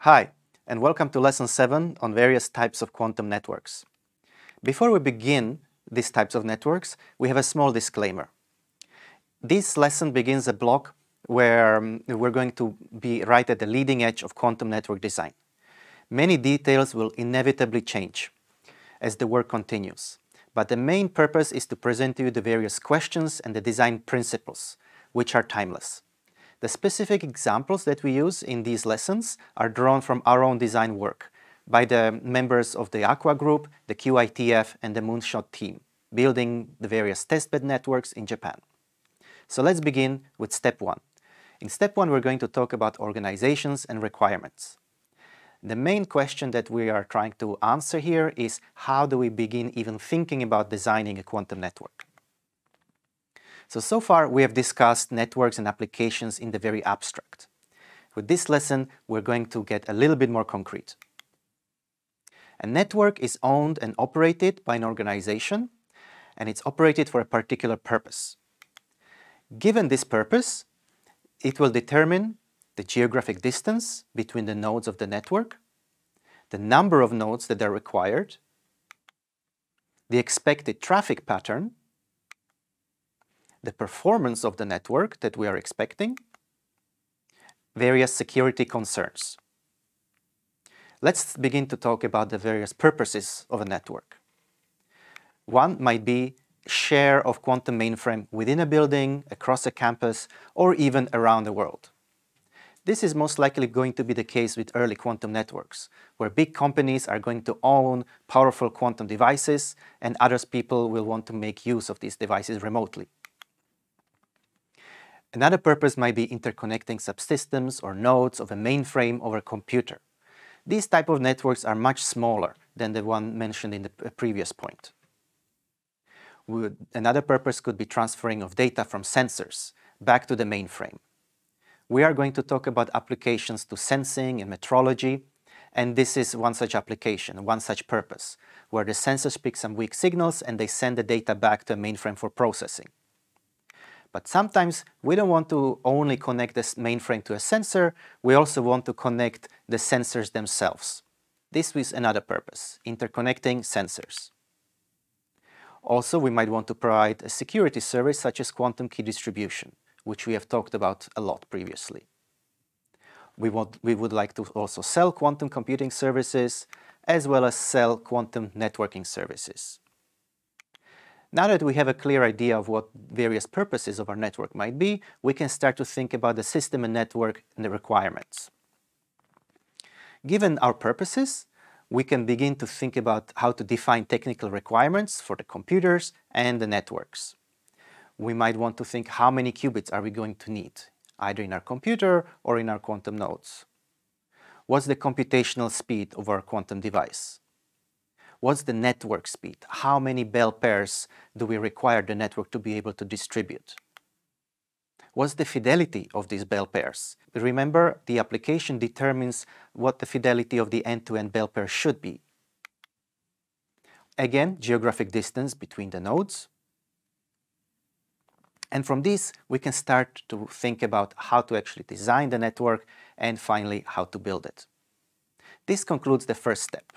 Hi, and welcome to Lesson 7 on various types of quantum networks. Before we begin these types of networks, we have a small disclaimer. This lesson begins a block where um, we're going to be right at the leading edge of quantum network design. Many details will inevitably change as the work continues, but the main purpose is to present to you the various questions and the design principles, which are timeless. The specific examples that we use in these lessons are drawn from our own design work by the members of the Aqua Group, the QITF, and the Moonshot team, building the various testbed networks in Japan. So let's begin with step one. In step one, we're going to talk about organizations and requirements. The main question that we are trying to answer here is how do we begin even thinking about designing a quantum network? So, so far we have discussed networks and applications in the very abstract. With this lesson, we're going to get a little bit more concrete. A network is owned and operated by an organization, and it's operated for a particular purpose. Given this purpose, it will determine the geographic distance between the nodes of the network, the number of nodes that are required, the expected traffic pattern, the performance of the network that we are expecting, various security concerns. Let's begin to talk about the various purposes of a network. One might be share of quantum mainframe within a building, across a campus, or even around the world. This is most likely going to be the case with early quantum networks, where big companies are going to own powerful quantum devices and others people will want to make use of these devices remotely. Another purpose might be interconnecting subsystems or nodes of a mainframe over a computer. These type of networks are much smaller than the one mentioned in the previous point. Another purpose could be transferring of data from sensors back to the mainframe. We are going to talk about applications to sensing and metrology, and this is one such application, one such purpose, where the sensors pick some weak signals and they send the data back to a mainframe for processing. But sometimes we don't want to only connect this mainframe to a sensor, we also want to connect the sensors themselves. This is another purpose, interconnecting sensors. Also, we might want to provide a security service such as quantum key distribution which we have talked about a lot previously. We, want, we would like to also sell quantum computing services as well as sell quantum networking services. Now that we have a clear idea of what various purposes of our network might be, we can start to think about the system and network and the requirements. Given our purposes, we can begin to think about how to define technical requirements for the computers and the networks we might want to think how many qubits are we going to need, either in our computer or in our quantum nodes. What's the computational speed of our quantum device? What's the network speed? How many bell pairs do we require the network to be able to distribute? What's the fidelity of these bell pairs? Remember, the application determines what the fidelity of the end-to-end -end bell pair should be. Again, geographic distance between the nodes, and from this, we can start to think about how to actually design the network and finally how to build it. This concludes the first step.